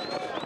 you